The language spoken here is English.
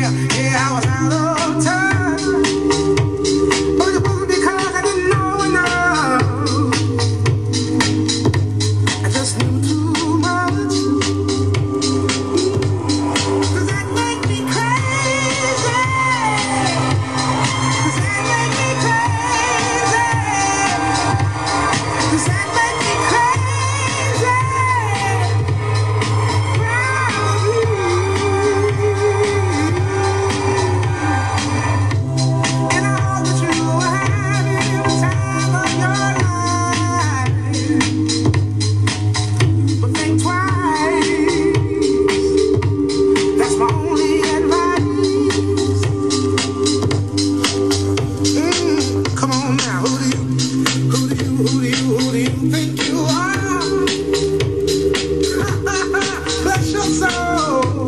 yeah. Precious soul.